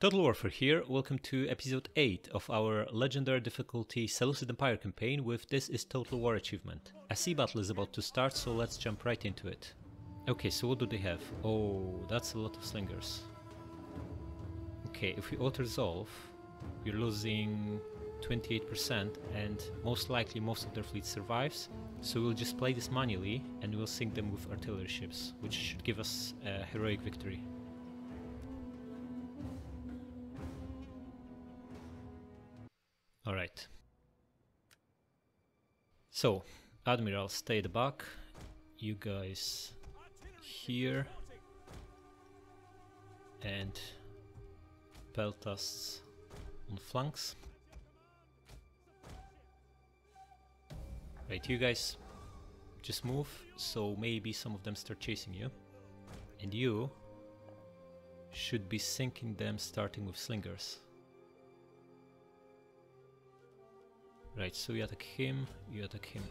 Total Warfare here, welcome to episode 8 of our legendary difficulty Seleucid Empire campaign with This is Total War achievement. A sea battle is about to start, so let's jump right into it. Okay, so what do they have? Oh, that's a lot of slingers. Okay, if we auto-resolve, we're losing 28% and most likely most of their fleet survives. So we'll just play this manually and we'll sink them with artillery ships, which should give us a heroic victory. Alright. So, Admiral, stay the back. You guys here. And Peltasts on flanks. Right, you guys just move, so maybe some of them start chasing you. And you should be sinking them starting with slingers. Right, so you attack him, you attack him.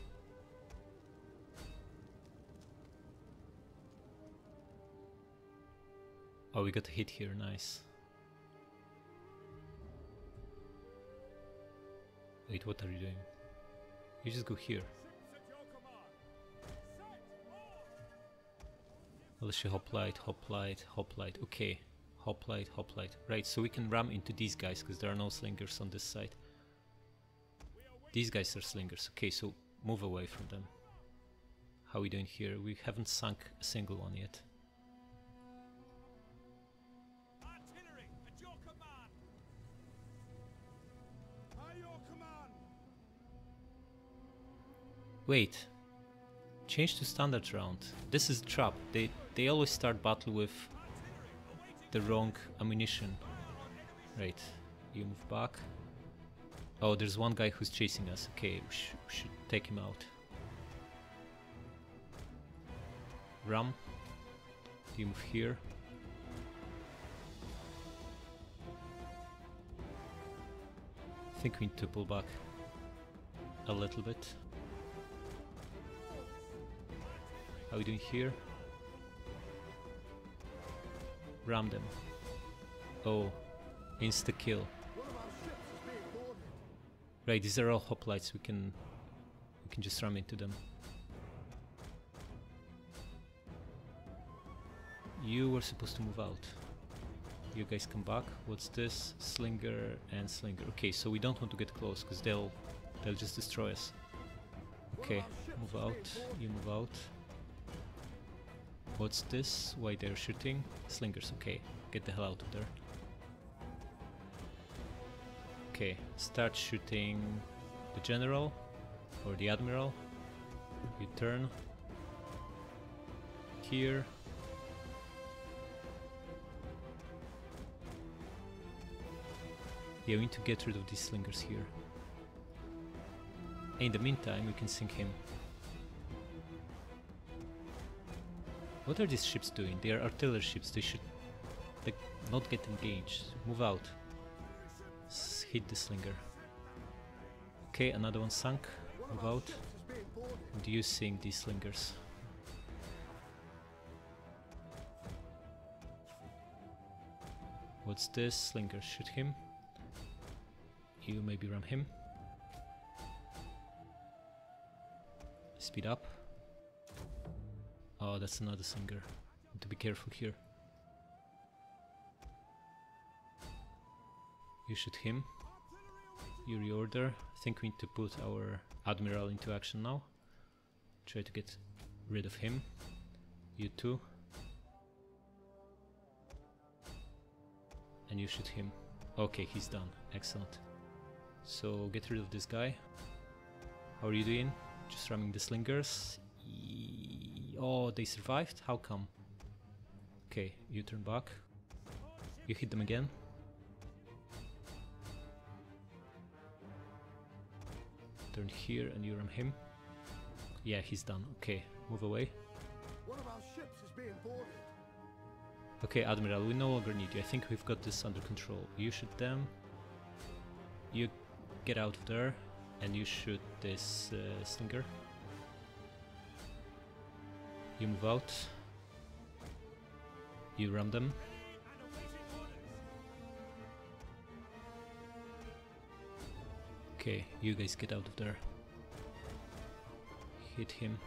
Oh, we got a hit here, nice. Wait, what are you doing? You just go here. Let's see hoplite, hoplite, hoplite. Okay, hoplite, hoplite. Right, so we can ram into these guys because there are no slingers on this side. These guys are slingers. Okay, so move away from them. How are we doing here? We haven't sunk a single one yet. Wait. Change to standard round. This is a trap. They they always start battle with the wrong ammunition. Right. You move back. Oh, there's one guy who's chasing us. Okay, we, sh we should take him out. Ram. You move here. I think we need to pull back a little bit. How are we doing here? Ram them. Oh, insta kill. Right, these are all hoplites. We can we can just ram into them. You were supposed to move out. You guys come back. What's this? Slinger and slinger. Okay, so we don't want to get close because they'll they'll just destroy us. Okay, move out. You move out. What's this? Why they're shooting? Slingers, okay. Get the hell out of there. Okay, start shooting the general or the admiral. You turn here. Yeah, we need to get rid of these slingers here. In the meantime, we can sink him. What are these ships doing? They are artillery ships, they should like, not get engaged. Move out. Hit the slinger. Okay, another one sunk. Out. And you seeing these slingers. What's this? Slinger, shoot him. You maybe ram him. Speed up. Oh, that's another slinger. Need to be careful here. You shoot him. You reorder. I think we need to put our admiral into action now. Try to get rid of him. You too. And you shoot him. Okay, he's done. Excellent. So get rid of this guy. How are you doing? Just ramming the slingers. Oh, they survived? How come? Okay, you turn back. You hit them again. Turn here and you ram him. Yeah, he's done. Okay, move away. Okay, Admiral, we no longer need you. I think we've got this under control. You shoot them. You get out of there. And you shoot this uh, slinger. You move out. You ram them. Okay, you guys get out of there. Hit him.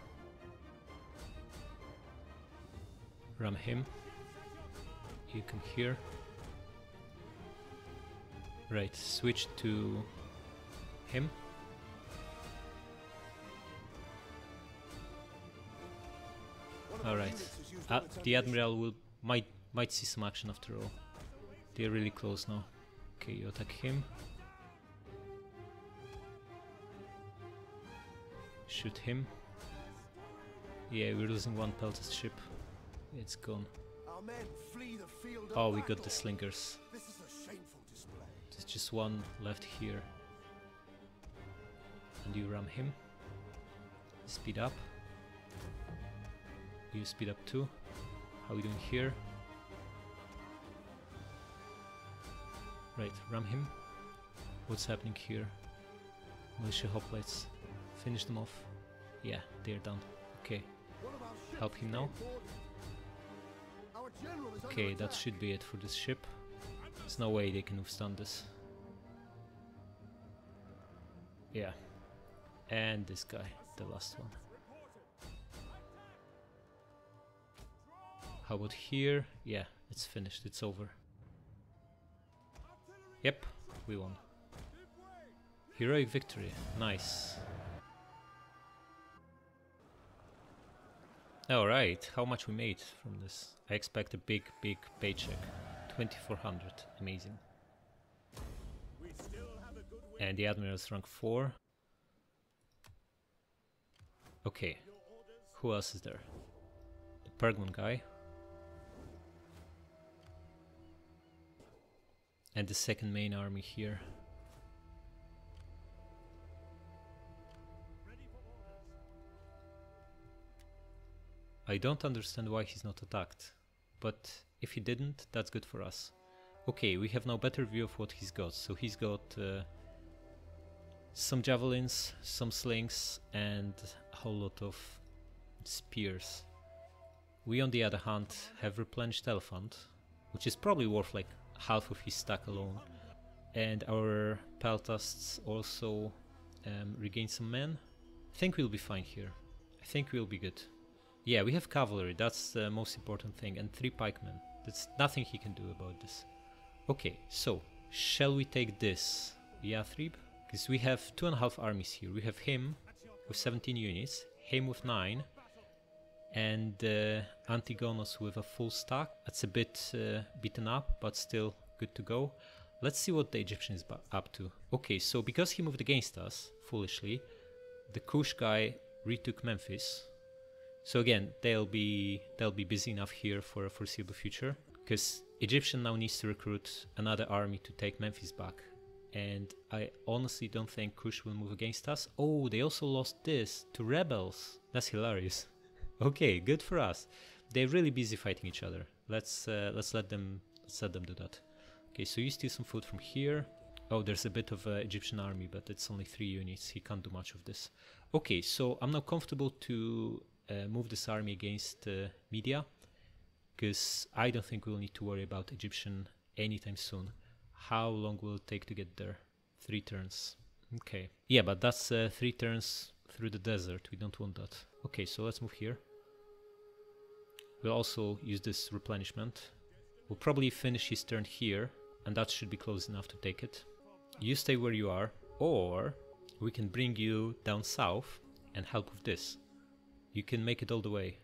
Ram him. You come here. Right, switch to him. Alright. Uh, the Admiral will might might see some action after all. They're really close now. Okay, you attack him. Shoot him. Yeah, we're losing one Peltas ship. It's gone. Oh, we got the slingers. There's just one left here. And you ram him. Speed up. You speed up too. How are we doing here? Right, ram him. What's happening here? Militia hoplites. Finish them off. Yeah, they're done. Okay. Help him now. Okay, that should be it for this ship. There's no way they can withstand this. Yeah. And this guy, the last one. How about here? Yeah, it's finished, it's over. Yep, we won. Heroic victory, nice. Alright, how much we made from this? I expect a big, big paycheck. 2400, amazing. And the Admiral's rank 4. Okay, who else is there? The Pergamon guy. And the second main army here. I don't understand why he's not attacked, but if he didn't, that's good for us. Okay, we have now better view of what he's got. So he's got uh, some javelins, some slings, and a whole lot of spears. We on the other hand have replenished elephant, which is probably worth like half of his stack alone. And our Peltasts also um, regain some men. I think we'll be fine here. I think we'll be good. Yeah, we have cavalry, that's the most important thing, and three pikemen. There's nothing he can do about this. Okay, so, shall we take this Yathrib? Because we have two and a half armies here. We have him with 17 units, him with 9, and uh, Antigonus with a full stack. That's a bit uh, beaten up, but still good to go. Let's see what the Egyptian is up to. Okay, so because he moved against us, foolishly, the Kush guy retook Memphis, so again, they'll be they'll be busy enough here for a foreseeable future because Egyptian now needs to recruit another army to take Memphis back. And I honestly don't think Kush will move against us. Oh, they also lost this to rebels. That's hilarious. okay, good for us. They're really busy fighting each other. Let's uh, let's let them let's let them do that. Okay, so you steal some food from here. Oh, there's a bit of uh, Egyptian army, but it's only three units. He can't do much of this. Okay, so I'm now comfortable to uh, move this army against uh, Media because I don't think we'll need to worry about Egyptian anytime soon. How long will it take to get there? Three turns. Okay. Yeah, but that's uh, three turns through the desert. We don't want that. Okay, so let's move here. We'll also use this replenishment. We'll probably finish his turn here, and that should be close enough to take it. You stay where you are, or we can bring you down south and help with this you can make it all the way.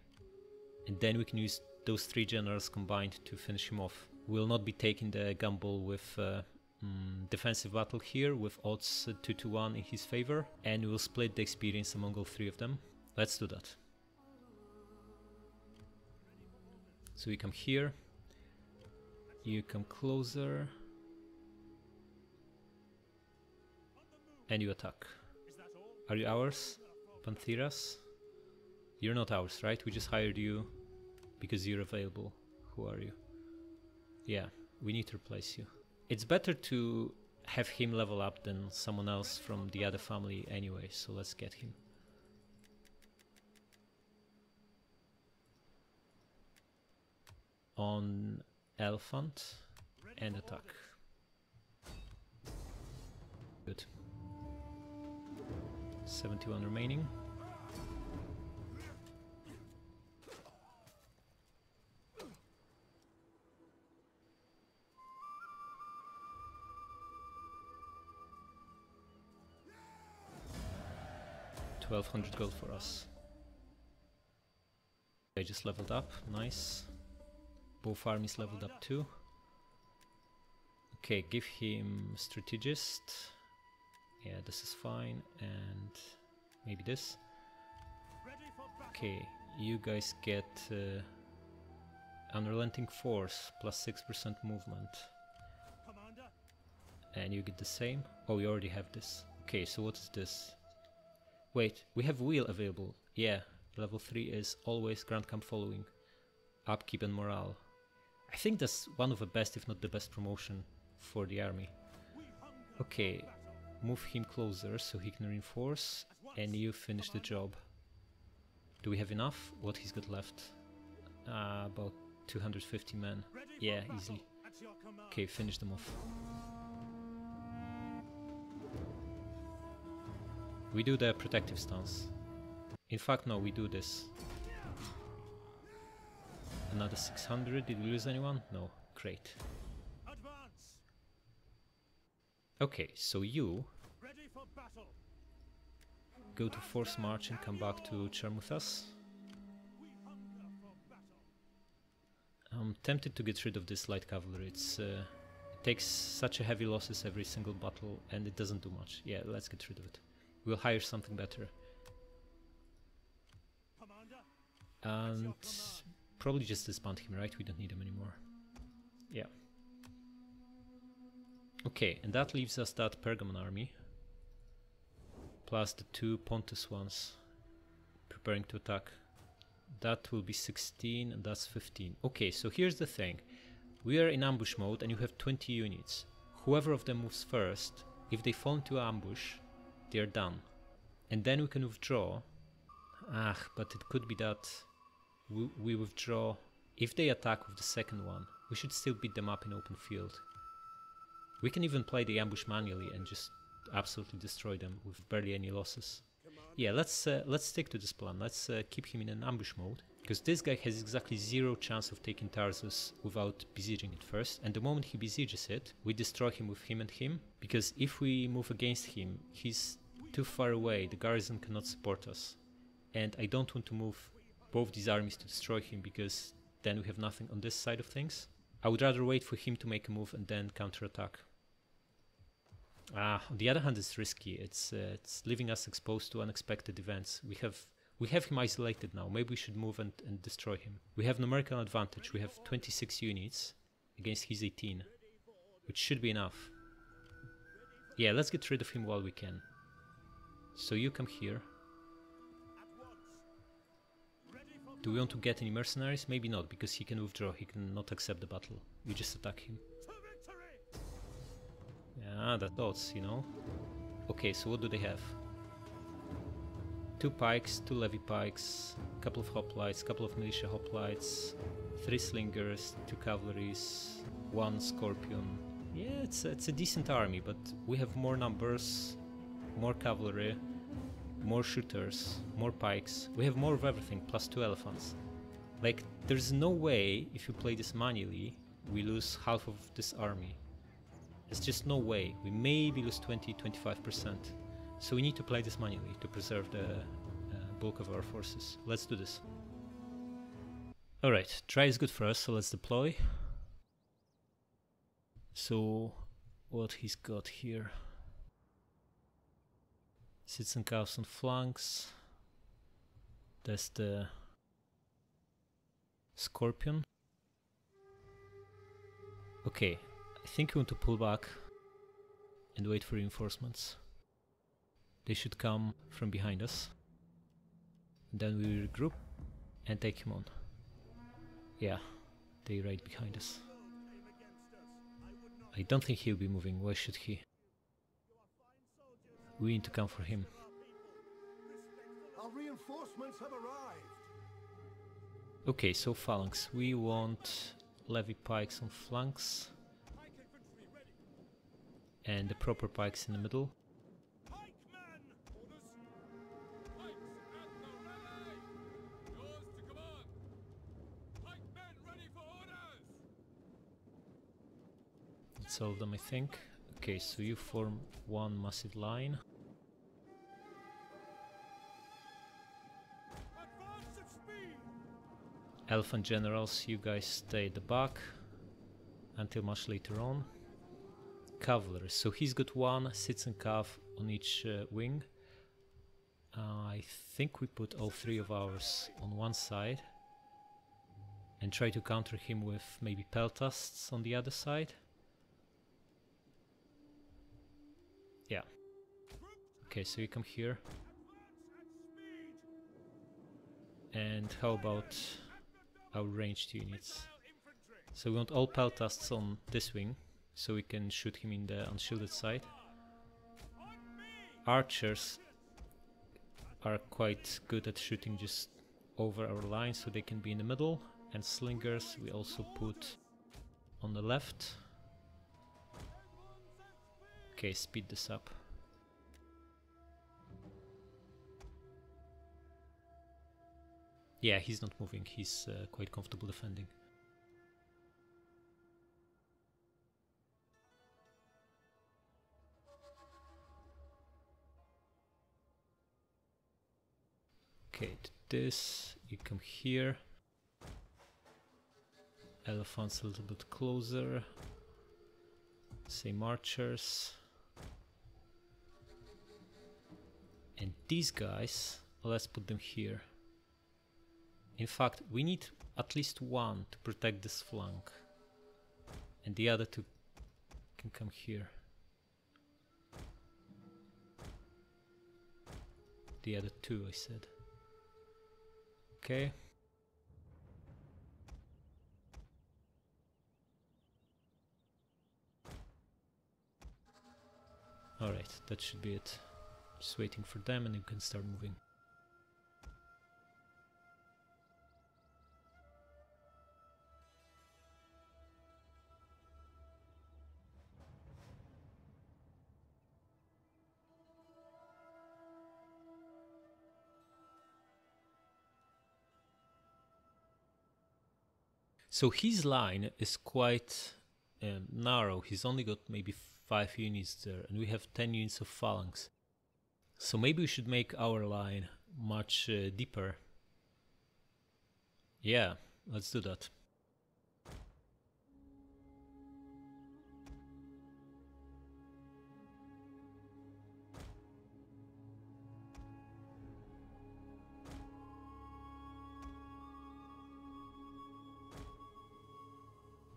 And then we can use those three generals combined to finish him off. We'll not be taking the gamble with uh, mm, defensive battle here with odds 2 to 1 in his favor and we'll split the experience among all three of them. Let's do that. So we come here, you come closer and you attack. Are you ours, Pantheras? You're not ours, right? We just hired you because you're available. Who are you? Yeah, we need to replace you. It's better to have him level up than someone else from the other family anyway, so let's get him. On elephant and attack. Good. 71 remaining. Twelve hundred gold for us. I just leveled up, nice. Both armies leveled up too. Okay, give him strategist. Yeah, this is fine, and maybe this. Okay, you guys get uh, unrelenting force plus 6% movement. And you get the same. Oh, we already have this. Okay, so what is this? Wait, we have wheel available. Yeah, level 3 is always Grand Camp following. Upkeep and morale. I think that's one of the best, if not the best promotion for the army. Okay, move him closer so he can reinforce and you finish the job. Do we have enough? What he's got left? Uh, about 250 men. Yeah, easily. Okay, finish them off. We do the protective stance. In fact, no, we do this. Another 600. Did we lose anyone? No. Great. Okay, so you go to force march and come back to Charmuthas. I'm tempted to get rid of this light cavalry. It's uh, it takes such a heavy losses every single battle and it doesn't do much. Yeah, let's get rid of it. We'll hire something better. And probably just disband him, right? We don't need him anymore. Yeah. Okay, and that leaves us that Pergamon army. Plus the two Pontus ones preparing to attack. That will be 16 and that's 15. Okay, so here's the thing. We are in ambush mode and you have 20 units. Whoever of them moves first, if they fall into ambush, they're done. And then we can withdraw. Ah, but it could be that we, we withdraw. If they attack with the second one, we should still beat them up in open field. We can even play the ambush manually and just absolutely destroy them with barely any losses. Yeah, let's uh, let's stick to this plan. Let's uh, keep him in an ambush mode because this guy has exactly zero chance of taking Tarsus without besieging it first. And the moment he besieges it, we destroy him with him and him. Because if we move against him, he's too far away. The garrison cannot support us, and I don't want to move both these armies to destroy him because then we have nothing on this side of things. I would rather wait for him to make a move and then counterattack. Ah, on the other hand, it's risky. It's uh, it's leaving us exposed to unexpected events. We have we have him isolated now. Maybe we should move and, and destroy him. We have numerical advantage. We have 26 units against his 18, which should be enough. Yeah, let's get rid of him while we can. So you come here. Do we want to get any mercenaries? Maybe not, because he can withdraw. He cannot accept the battle. We just attack him. Yeah, the thoughts, you know. Okay, so what do they have? Two pikes, two levy pikes, a couple of hoplites, a couple of militia hoplites, three slingers, two cavalries, one scorpion. Yeah, it's it's a decent army, but we have more numbers, more cavalry, more shooters, more pikes. We have more of everything, plus two elephants. Like, there's no way, if you play this manually, we lose half of this army. There's just no way. We maybe lose 20-25%. So we need to play this manually to preserve the uh, bulk of our forces. Let's do this. Alright, try is good for us, so let's deploy. So, what he's got here. Cavs on flanks. That's the Scorpion. Okay, I think we want to pull back and wait for reinforcements. They should come from behind us. Then we regroup and take him on. Yeah, they right behind us. I don't think he'll be moving, why should he? We need to come for him. Our reinforcements have arrived. Okay, so phalanx. We want levy pikes on flanks and the proper pikes in the middle. Of them, I think. Okay, so you form one massive line. Elephant generals, you guys stay at the back until much later on. Cavalry, so he's got one citizen cav on each uh, wing. Uh, I think we put all three of ours on one side and try to counter him with maybe peltasts on the other side. Yeah. Okay, so you come here. And how about our ranged units? So we want all peltasts on this wing, so we can shoot him in the unshielded side. Archers are quite good at shooting just over our line, so they can be in the middle. And slingers we also put on the left. Okay, speed this up. Yeah, he's not moving. He's uh, quite comfortable defending. Okay, this, you come here. Elephants a little bit closer. Same archers. And these guys, let's put them here. In fact, we need at least one to protect this flank. And the other two can come here. The other two, I said. Okay. Alright, that should be it. Just waiting for them and you can start moving. So his line is quite um, narrow. He's only got maybe five units there, and we have ten units of phalanx. So maybe we should make our line much uh, deeper. Yeah, let's do that.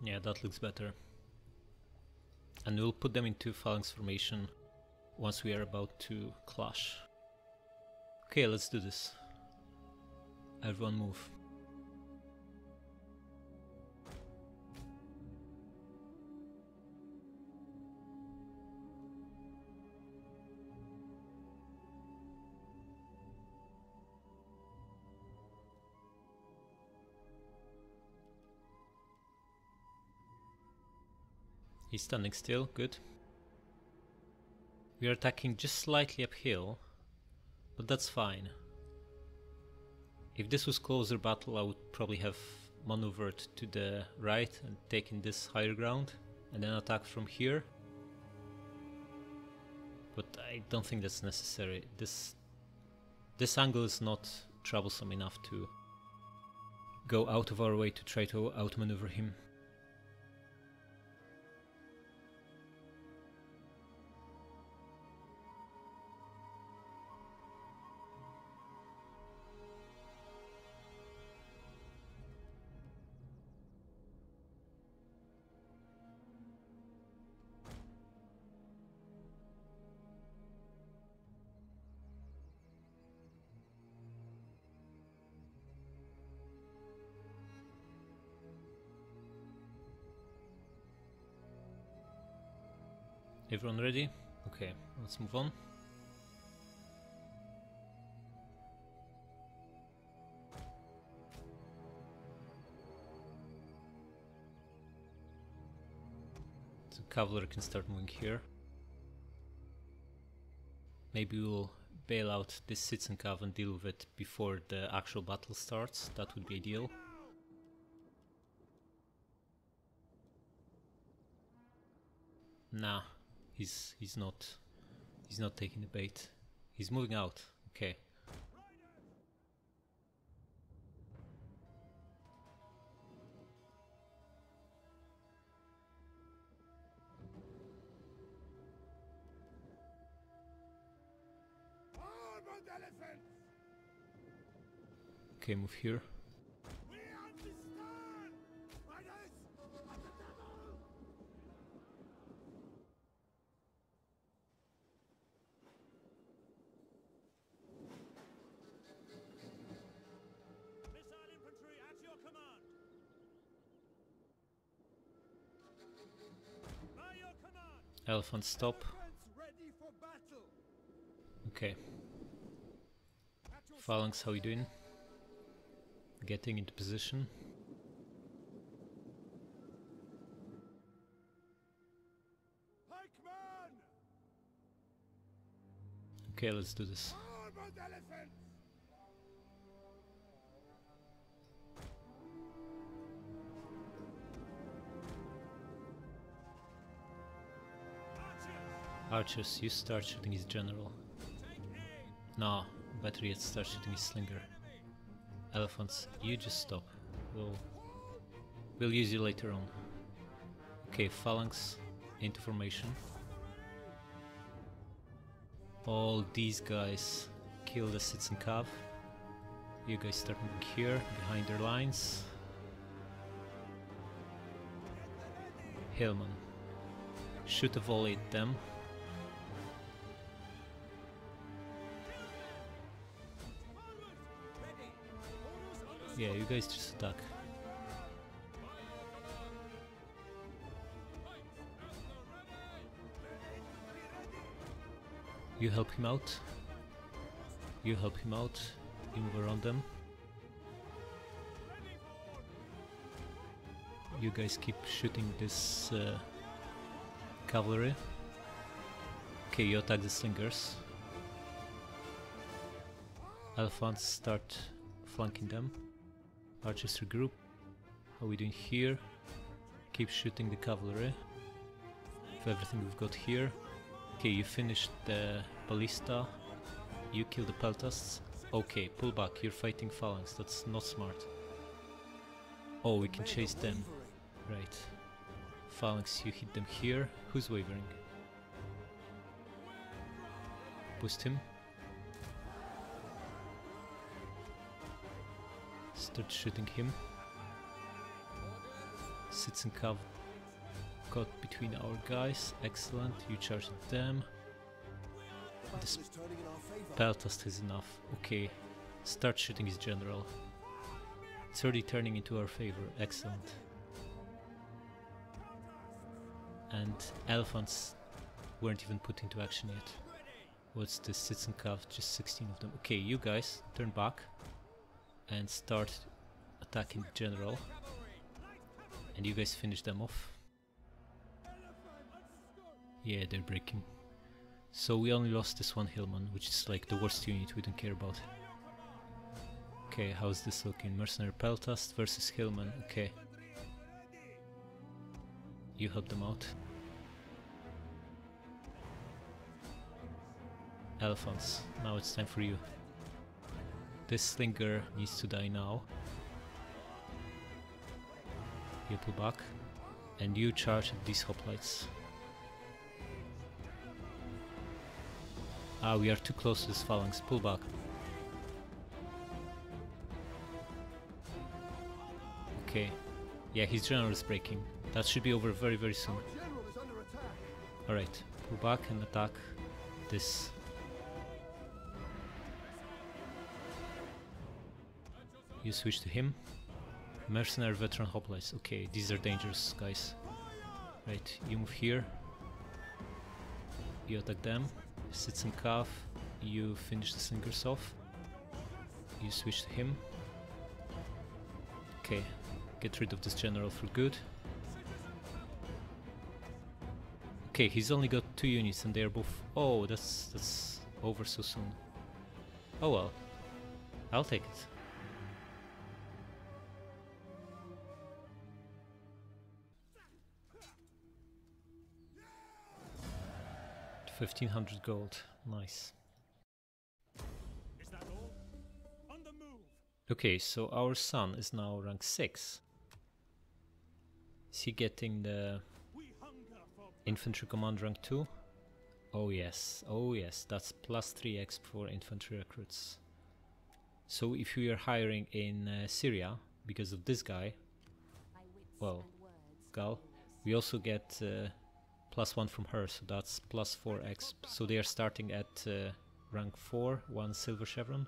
Yeah, that looks better. And we'll put them into phalanx formation once we are about to clash. Okay, let's do this. Everyone move. He's standing still, good. We are attacking just slightly uphill, but that's fine. If this was closer battle, I would probably have maneuvered to the right and taken this higher ground, and then attacked from here. But I don't think that's necessary. This this angle is not troublesome enough to go out of our way to try to outmaneuver him. Everyone ready? Okay, let's move on. So cavalry can start moving here. Maybe we'll bail out this citizen cav and deal with it before the actual battle starts. That would be ideal. Nah, he's he's not. He's not taking the bait. He's moving out. Okay. Okay, move here. Elephant, stop. Okay. Phalanx, how you doing? Getting into position. Okay, let's do this. Archers, you start shooting his general. No, better yet, start shooting his slinger. Elephants, you just stop. We'll we'll use you later on. Okay, phalanx into formation. All these guys kill the citizen cav. You guys start moving here behind their lines. Hillman, shoot a volley at them. Yeah, you guys just attack. You help him out. You help him out. You move around them. You guys keep shooting this uh, cavalry. Okay, you attack the slingers. Elephants start flanking them. Archers regroup. How we doing here? Keep shooting the cavalry. With everything we've got here. Okay, you finished the ballista. You kill the peltasts. Okay, pull back. You're fighting phalanx. That's not smart. Oh, we can chase them. Right. Phalanx, you hit them here. Who's wavering? Boost him. Start shooting him. Sits got between our guys. Excellent. You charge them. This Battle is enough. Okay. Start shooting his general. It's already turning into our favor. Excellent. And elephants weren't even put into action yet. What's this? Cav? Just 16 of them. Okay, you guys turn back and start attacking the general. And you guys finish them off. Yeah, they're breaking. So we only lost this one Hillman, which is like the worst unit we don't care about. Okay, how's this looking? Mercenary Peltast versus Hillman. Okay. You help them out. Elephants, now it's time for you. This slinger needs to die now. You pull back, and you charge these hoplites. Ah, we are too close to this phalanx. Pull back. Okay. Yeah, his general is breaking. That should be over very, very soon. Alright, pull back and attack this. You switch to him. Mercenary veteran hoplites. Okay, these are dangerous guys. Right, you move here. You attack them. Sits in calf. You finish the slingers off. You switch to him. Okay, get rid of this general for good. Okay, he's only got two units and they're both. Oh, that's that's over so soon. Oh well, I'll take it. 1500 gold. Nice. Okay, so our son is now rank 6. Is he getting the infantry command rank 2? Oh yes, oh yes, that's plus 3 exp for infantry recruits. So if we are hiring in uh, Syria, because of this guy, well, Gal, we also get uh, plus 1 from her, so that's plus 4 exp. So they are starting at uh, rank 4, 1 silver chevron.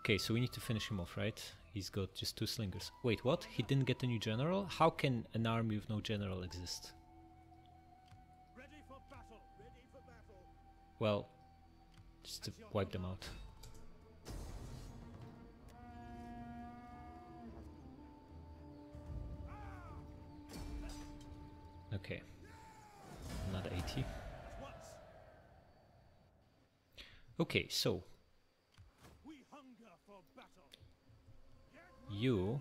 Okay, so we need to finish him off, right? He's got just two slingers. Wait, what? He didn't get a new general? How can an army with no general exist? Well, just to wipe them out. Okay. Another 80. Okay, so you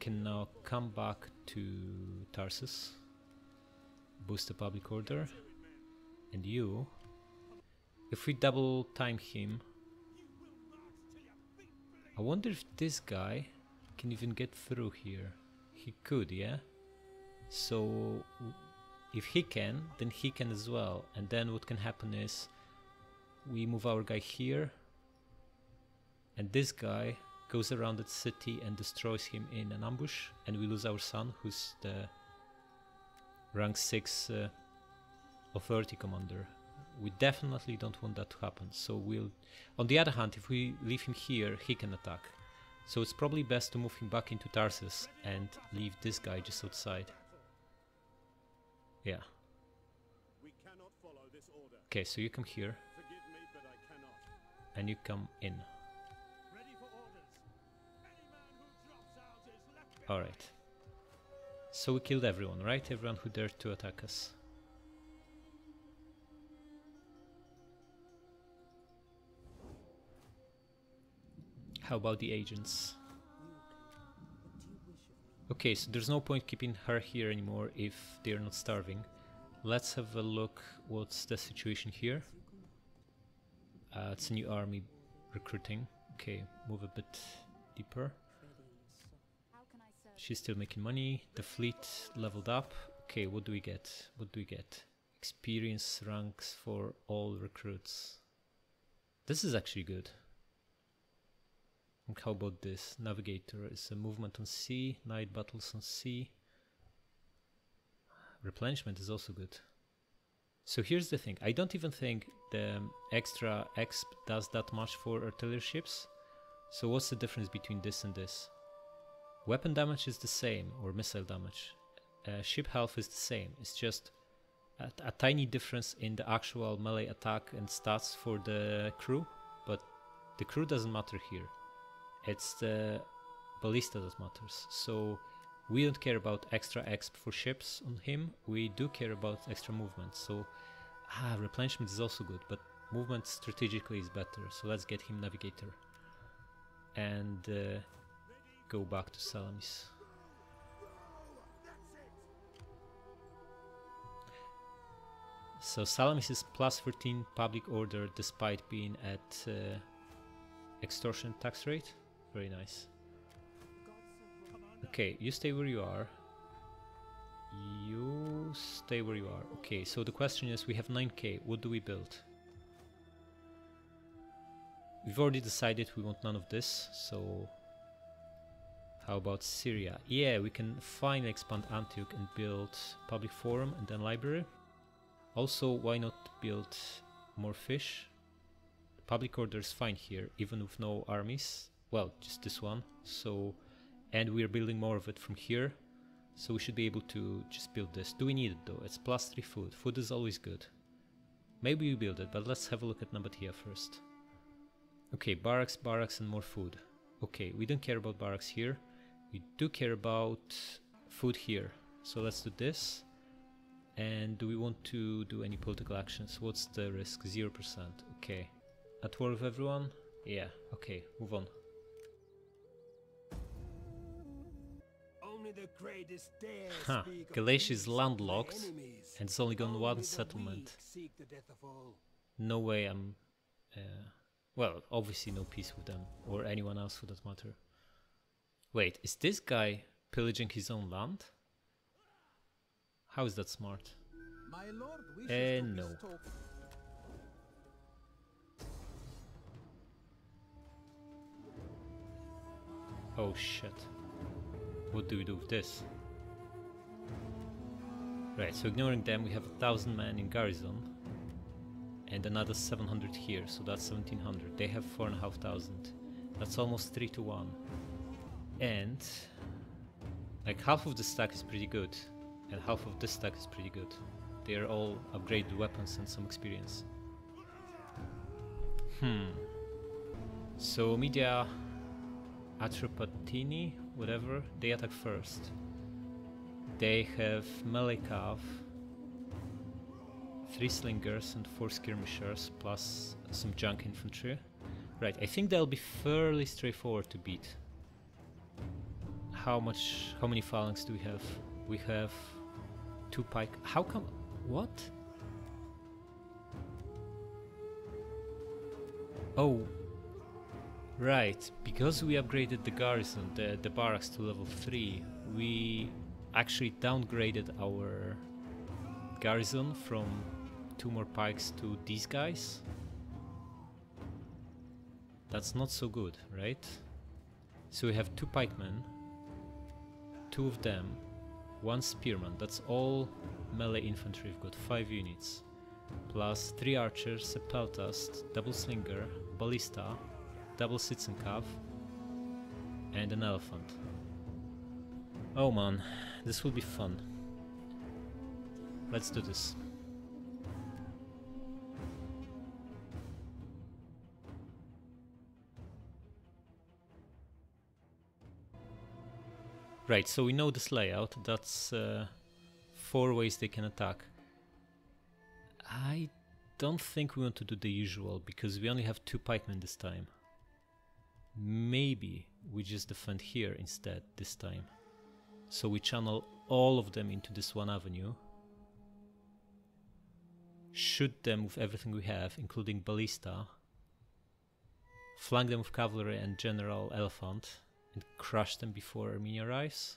can now come back to Tarsus, boost the public order, and you, if we double time him, I wonder if this guy can even get through here. He could, yeah? So, if he can, then he can as well. And then what can happen is we move our guy here, and this guy goes around the city and destroys him in an ambush, and we lose our son, who's the rank 6 uh, authority commander. We definitely don't want that to happen. So we'll. On the other hand, if we leave him here, he can attack. So it's probably best to move him back into Tarsus and leave this guy just outside. Yeah. We cannot follow this order. Okay, so you come here Forgive me, but I cannot. and you come in. Ready for orders. Any man who drops out is left. Alright. So we killed everyone, right? Everyone who dared to attack us. How about the agents? Okay, so there's no point keeping her here anymore if they're not starving. Let's have a look what's the situation here. Uh, it's a new army recruiting. Okay, move a bit deeper. She's still making money. The fleet leveled up. Okay, what do we get? What do we get? Experience ranks for all recruits. This is actually good. And how about this? Navigator is a movement on sea, night battles on sea. Replenishment is also good. So here's the thing. I don't even think the extra exp does that much for artillery ships. So what's the difference between this and this? Weapon damage is the same, or missile damage. Uh, ship health is the same. It's just a, a tiny difference in the actual melee attack and stats for the crew, but the crew doesn't matter here. It's the ballista that matters. So we don't care about extra exp for ships on him. We do care about extra movement. So ah, replenishment is also good, but movement strategically is better. So let's get him navigator and uh, go back to Salamis. So Salamis is plus 13 public order despite being at uh, extortion tax rate. Very nice. Okay, you stay where you are. You stay where you are. Okay, so the question is we have 9k. What do we build? We've already decided we want none of this, so how about Syria? Yeah, we can finally expand Antioch and build public forum and then library. Also, why not build more fish? Public order is fine here, even with no armies. Well, just this one. So, and we're building more of it from here. So we should be able to just build this. Do we need it though? It's plus 3 food. Food is always good. Maybe we build it, but let's have a look at Nabatea first. Okay, barracks, barracks and more food. Okay, we don't care about barracks here. We do care about food here. So let's do this. And do we want to do any political actions? What's the risk? 0%. Okay. At war with everyone? Yeah, okay, move on. Huh, Galatia is peace of my landlocked, and it's only got Only one settlement. seek the death of all. No way I'm. Uh, well, obviously no peace with them or anyone else for that matter. Wait, is this guy pillaging his own land? How is that smart? My lord wishes Eh, no. Oh shit. What do we do with this? Right, so ignoring them, we have a thousand men in garrison and another 700 here, so that's 1700. They have four and a half thousand. That's almost three to one. And like half of the stack is pretty good, and half of this stack is pretty good. They are all upgraded weapons and some experience. Hmm. So media Atropatene, whatever, they attack first. They have melee cav, three slingers and four skirmishers, plus some junk infantry. Right, I think they'll be fairly straightforward to beat. How much? How many phalanx do we have? We have two pike. How come? What? Oh, Right, because we upgraded the garrison, the, the barracks to level 3, we actually downgraded our garrison from two more pikes to these guys. That's not so good, right? So we have two pikemen, two of them, one spearman, that's all melee infantry, we've got five units, plus three archers, a peltast, double slinger, ballista, double citizen cav, and an elephant. Oh man, this will be fun. Let's do this. Right, so we know this layout. That's uh, four ways they can attack. I don't think we want to do the usual because we only have two pikemen this time. Maybe we just defend here instead this time. So we channel all of them into this one avenue. Shoot them with everything we have, including ballista. Flank them with cavalry and general elephant and crush them before Armenia arrives.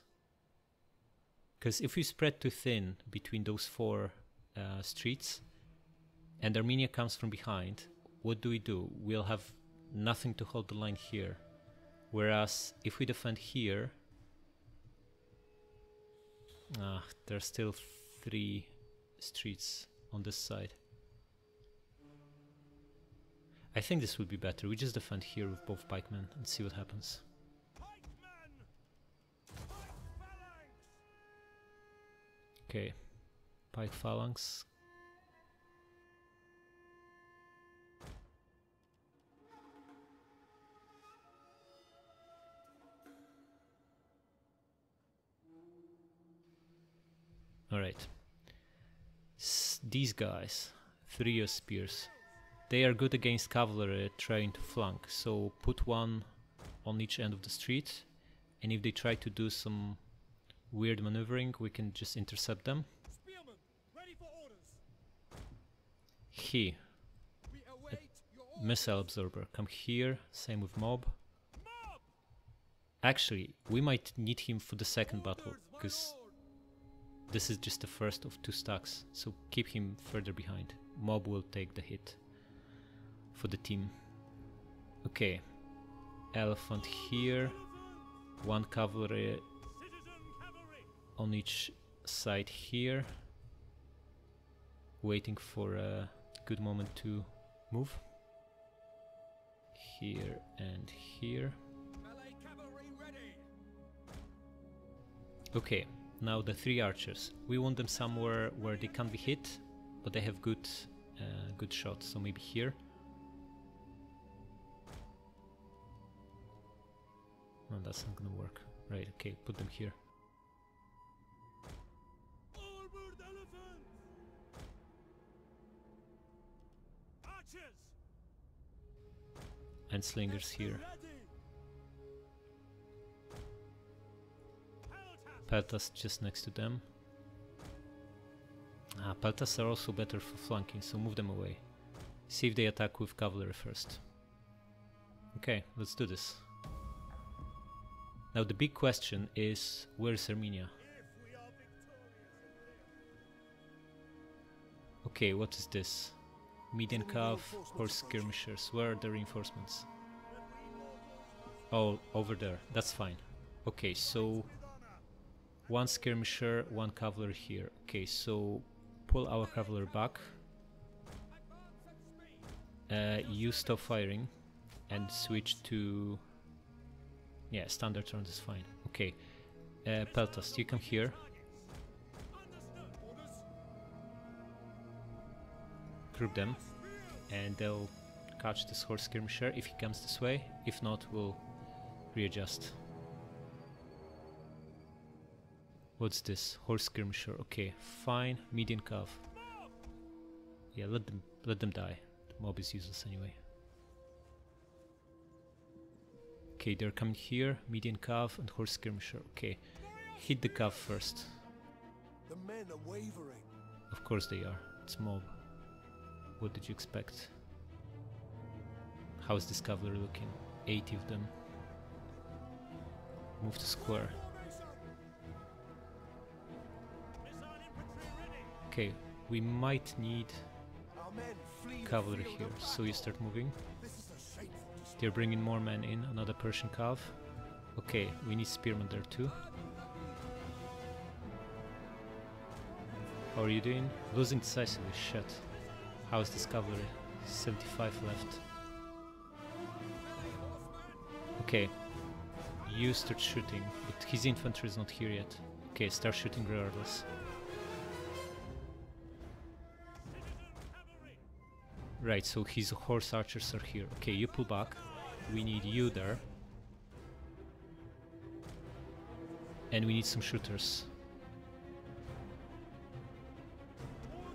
Because if we spread too thin between those four uh, streets and Armenia comes from behind, what do we do? We'll have nothing to hold the line here. Whereas if we defend here, ah, there's still three streets on this side. I think this would be better. We just defend here with both pikemen and see what happens. Okay, pike phalanx. All right. S- these guys, three of spears, they are good against cavalry trying to flank. So put one on each end of the street, and if they try to do some weird maneuvering, we can just intercept them. Spearmen, ready for orders! He, We await your orders. missile absorber, come here. Same with mob. Mob! Actually, we might need him for the second battle, Orders, because! This is just the first of two stacks. So keep him further behind. Mob will take the hit for the team. Okay, elephant here. One cavalry on each side here, waiting for a good moment to move. Here and here. Melee cavalry ready. Okay, now the three archers. We want them somewhere where they can't be hit, but they have good, uh, good shots. So maybe here. No, that's not gonna work. Right. Okay, put them here. Archers! And slingers here. Peltast just next to them. Ah, Peltasts are also better for flanking, so move them away. See if they attack with cavalry first. Okay, let's do this. Now the big question is, where's Armenia? Okay, what is this? Median cav, horse skirmishers. Where are the reinforcements? Oh, over there. That's fine. Okay, so one skirmisher, one cavalry here. Okay, so pull our cavalry back. Uh, you stop firing and switch to yeah standard turns is fine okay uh, Peltast you come here group them and they'll catch this horse skirmisher if he comes this way if not we'll readjust what's this horse skirmisher okay fine median cav yeah let them let them die the mob is useless anyway Okay, they're coming here, median cav and horse skirmisher. Okay, hit the cav first. The men are wavering. Of course they are. It's mob. What did you expect? How's this cavalry looking? 80 of them. Move to square. Okay, we might need cavalry here, so you start moving. Is. They're bringing more men in, another Persian cav. Okay, we need spearmen there too. How are you doing? Losing decisively, shit. How's this cavalry? 75 left. Okay, you start shooting, but his infantry is not here yet. Okay, start shooting regardless. Right, so his horse archers are here. Okay, you pull back. We need you there. And we need some shooters.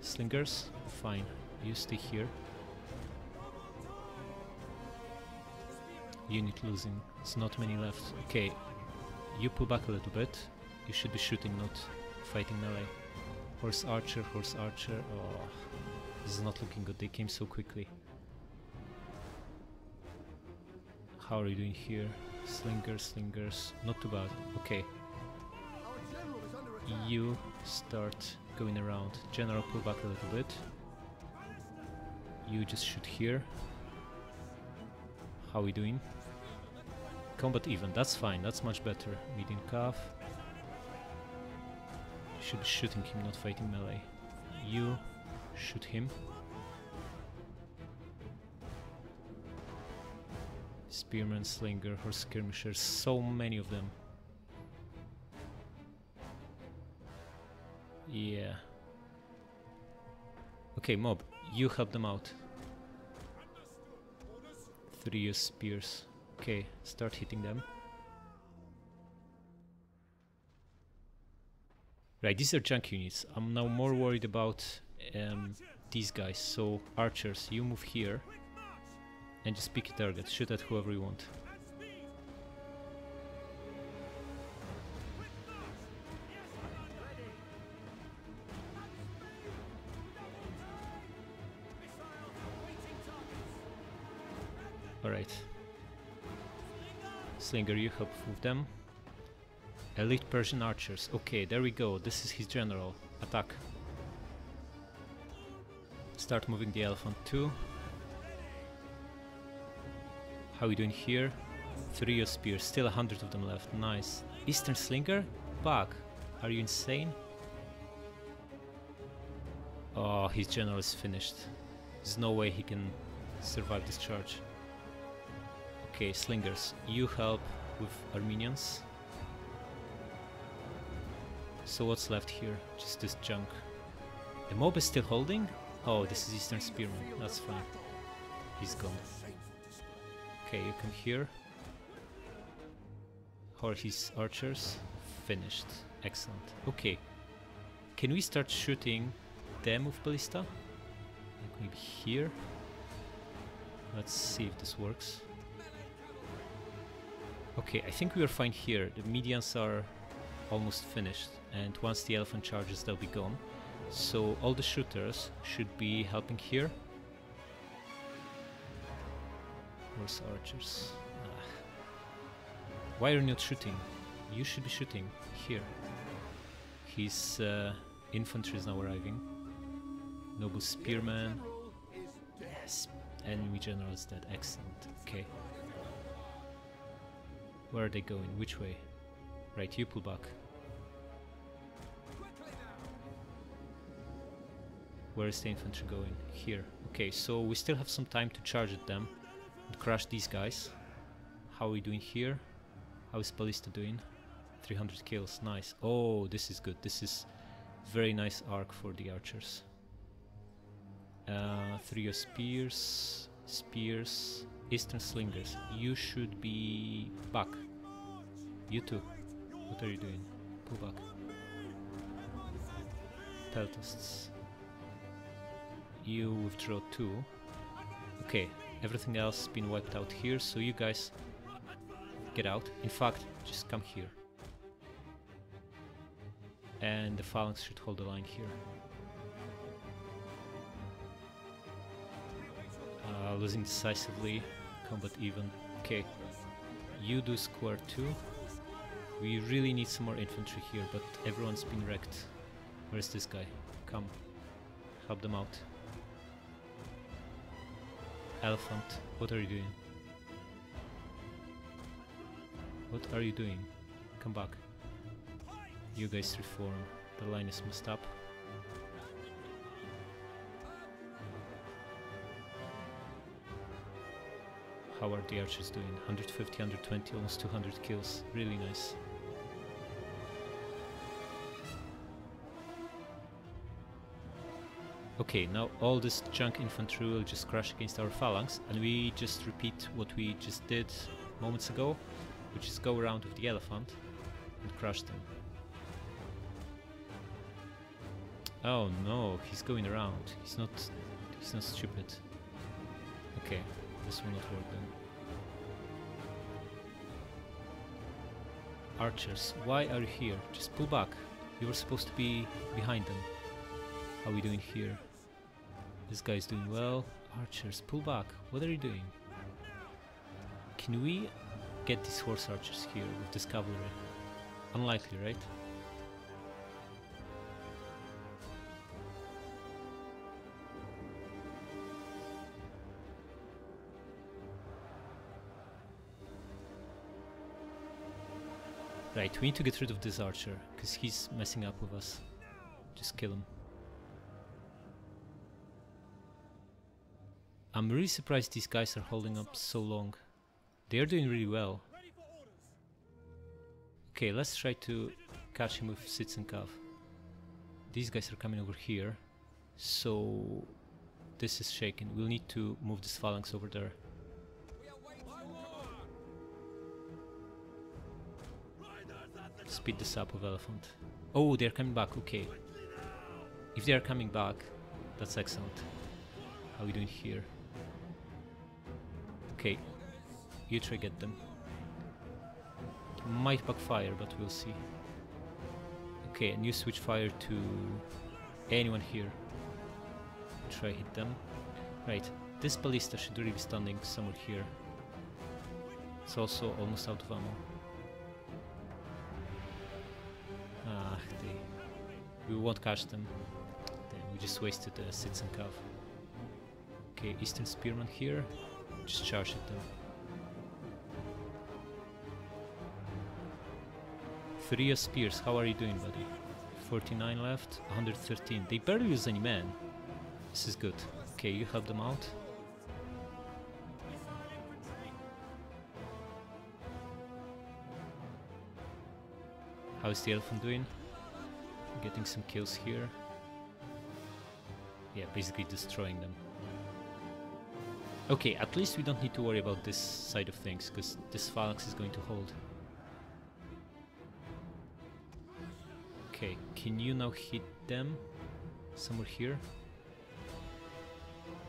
Slingers? Fine. You stay here. Unit losing. It's not many left. Okay. You pull back a little bit. You should be shooting, not fighting melee. Horse archer, horse archer. Oh, this is not looking good. They came so quickly. How are you doing here? Slingers, slingers. Not too bad. Okay. You start going around. General, pull back a little bit. You just shoot here. How are we doing? Combat even, that's fine, that's much better. Median cav. Should be shooting him, not fighting melee. You shoot him. Spearman, slinger, horse skirmishers, so many of them. Yeah. Okay, mob, you help them out. Three spears. Okay, start hitting them. Right, these are junk units. I'm now more worried about um, these guys. So, archers, you move here and just pick a target. Shoot at whoever you want. Alright. Slinger, you help move them. Elite Persian archers. Okay, there we go. This is his general. Attack. Start moving the elephant too. How we doing here? Three of spears. Still a hundred of them left. Nice. Eastern Slinger? Back. Are you insane? Oh, his general is finished. There's no way he can survive this charge. Okay, slingers, you help with Armenians. So what's left here? Just this junk. The mob is still holding? Oh, this is Eastern Spearman. That's fine. He's gone. Okay, you come here. Are his archers? Finished. Excellent. Okay. Can we start shooting them with ballista? Like maybe here? Let's see if this works. Okay, I think we are fine here. The medians are almost finished, and once the elephant charges, they'll be gone. So all the shooters should be helping here. Where's archers? Ah. Why are you not shooting? You should be shooting here. His uh, infantry is now arriving. Noble spearman. Yes, enemy general is dead. Excellent. Okay. Where are they going? Which way? Right, you pull back. Where is the infantry going? Here. Okay, so we still have some time to charge at them and crush these guys. How are we doing here? How is Ballista doing? 300 kills, nice. Oh, this is good. This is very nice arc for the archers. Uh, three of spears, spears, eastern slingers. You should be back. You too. What are you doing? Pull back. Peltasts. You withdraw two. Okay, everything else been wiped out here, so you guys get out. In fact, just come here. And the phalanx should hold the line here. Uh, losing decisively, combat even. Okay, you do square two. We really need some more infantry here, but everyone's been wrecked. Where's this guy? Come, help them out. Elephant, what are you doing? What are you doing? Come back. You guys reform. The line is messed up. How are the archers doing? 150, 120, almost 200 kills. Really nice. Okay, now all this junk infantry will just crash against our phalanx, and we just repeat what we just did moments ago, which is go around with the elephant and crush them. Oh no, he's going around. He's not. He's not stupid. Okay, this will not work then. Archers, why are you here? Just pull back. You were supposed to be behind them. How are we doing here? This guy's doing well. Archers, pull back. What are you doing? Can we get these horse archers here with this cavalry? Unlikely, right? Right, we need to get rid of this archer, because he's messing up with us. Just kill him. I'm really surprised these guys are holding up so long. They are doing really well. Okay, let's try to catch him with citizen cav. These guys are coming over here, so this is shaken. We'll need to move this phalanx over there. Speed this up with elephant. Oh, they're coming back, okay. If they are coming back, that's excellent. How are we doing here? Okay, you try get them. Might backfire, but we'll see. Okay, and you switch fire to anyone here. Try hit them. Right, this ballista should really be standing somewhere here. It's also almost out of ammo. Ah, they... We won't catch them. We just wasted the and Cav. Okay, Eastern Spearman here. Just charge at them. Three spears, how are you doing, buddy? 49 left, 113. They barely use any men. This is good. Okay, you help them out. How is the elephant doing? Getting some kills here. Yeah, basically destroying them. Okay, at least we don't need to worry about this side of things, because this phalanx is going to hold. Okay, can you now hit them? Somewhere here?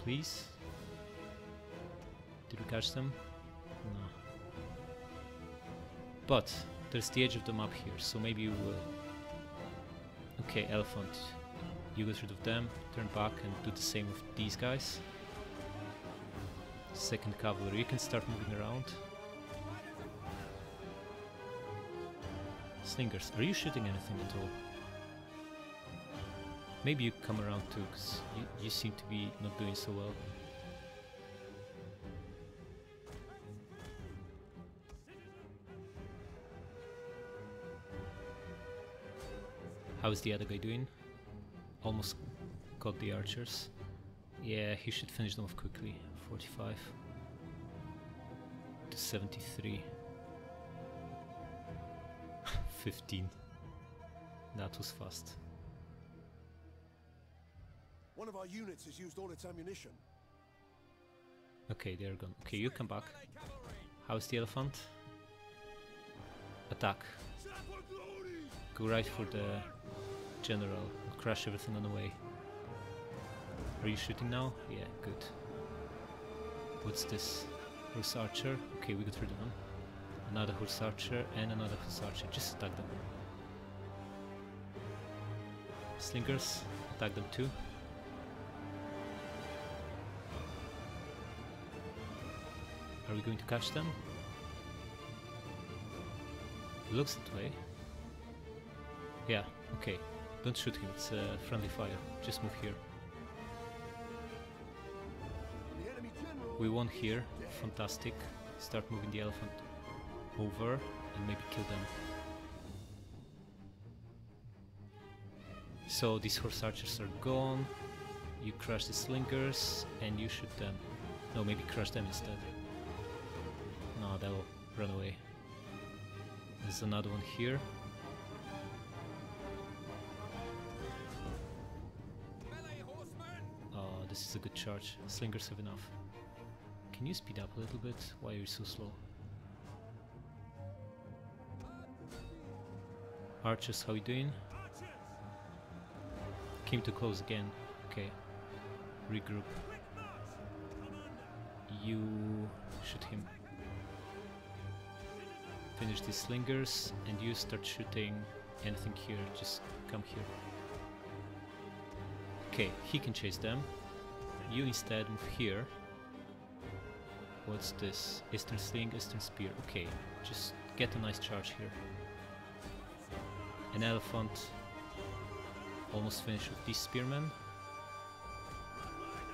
Please? Did we catch them? No. But, There's the edge of the map here, so maybe you will. Okay, elephant. You get rid of them, turn back and do the same with these guys. Second cavalry, you can start moving around. Slingers, are you shooting anything at all? Maybe you come around too, because you, you seem to be not doing so well. How is the other guy doing? Almost got the archers. Yeah, he should finish them off quickly. 45 to 73. 15. That was fast. One of our units has used all its ammunition. Okay, they're gone. Okay, you come back. How's the elephant? Attack. Go right for the general. Crush everything on the way. Are you shooting now? Yeah, good. What's this? Horse archer. Okay, we got rid of them. Another horse archer and another horse archer. Just attack them. Slingers, attack them too. Are we going to catch them? Looks that way. Yeah, okay. Don't shoot him, it's uh, friendly fire. Just move here. We won here. Fantastic. Start moving the elephant over and maybe kill them. So these horse archers are gone. You crush the slingers and you shoot them. No, maybe crush them instead. No, they'll run away. There's another one here. Oh, this is a good charge. Slingers have enough. Can you speed up a little bit? Why are you so slow? Archers, how you doing? Came too close again. Okay. Regroup. You shoot him. Finish these slingers and you start shooting anything here. Just come here. Okay, he can chase them. You instead move here. What's this? Eastern Sling, Eastern Spear. Okay, just get a nice charge here. An elephant. Almost finished with these spearmen.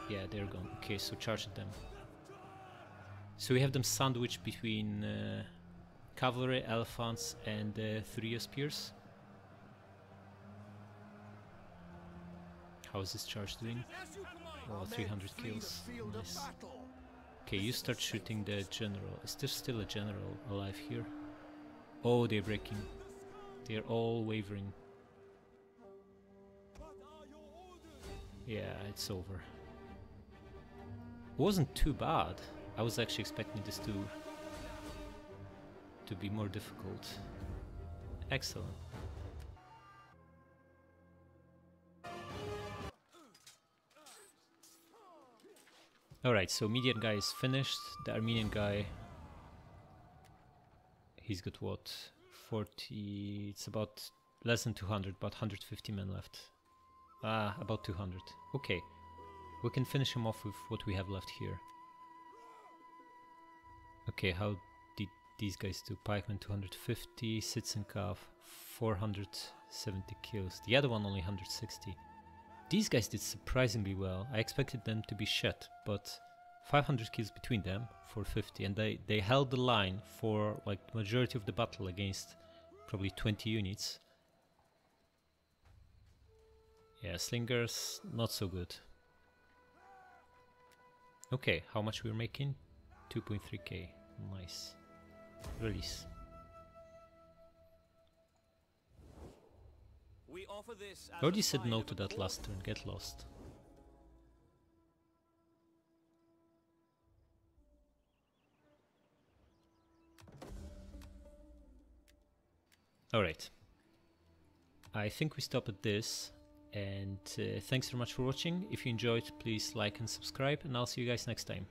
Yeah, they're gone. Okay, so charge at them. So we have them sandwiched between uh, cavalry, elephants, and uh, three spears. How is this charge doing? Oh, 300 men flee the kills. Nice. Okay, you start shooting the general. Is there still a general alive here? Oh, they're breaking. They're all wavering. Yeah, it's over. It wasn't too bad. I was actually expecting this to to be more difficult. Excellent. Alright, so Median guy is finished. The Armenian guy he's got what 40 it's about less than 200 but 150 men left. Ah about 200 okay we can finish him off with what we have left here. Okay how did these guys do? Pikeman 250 citizen cav 470 kills. The other one only 160 these guys did surprisingly well. I expected them to be shit but 500 kills between them for 50 and they they held the line for like majority of the battle against probably 20 units. Yeah slingers not so good. Okay how much we're making? 2.3k nice. Release We offer this as already said no to that last turn get lost Alright. I think we stop at this. And uh, thanks very much for watching. If you enjoyed, please like and subscribe. And I'll see you guys next time.